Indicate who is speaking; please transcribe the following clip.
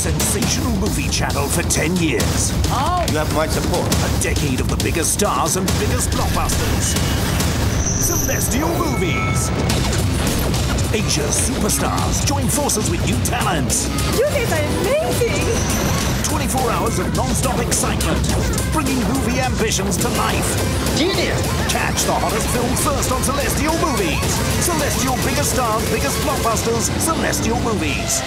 Speaker 1: sensational movie channel for 10 years.
Speaker 2: Oh. You have my support.
Speaker 1: A decade of the biggest stars and biggest blockbusters. Celestial Movies. Asia's superstars join forces with new talents.
Speaker 3: You guys are amazing!
Speaker 1: 24 hours of non-stop excitement, bringing movie ambitions to life.
Speaker 2: Genius!
Speaker 1: Catch the hottest films first on Celestial Movies. Celestial biggest stars, biggest blockbusters, Celestial Movies.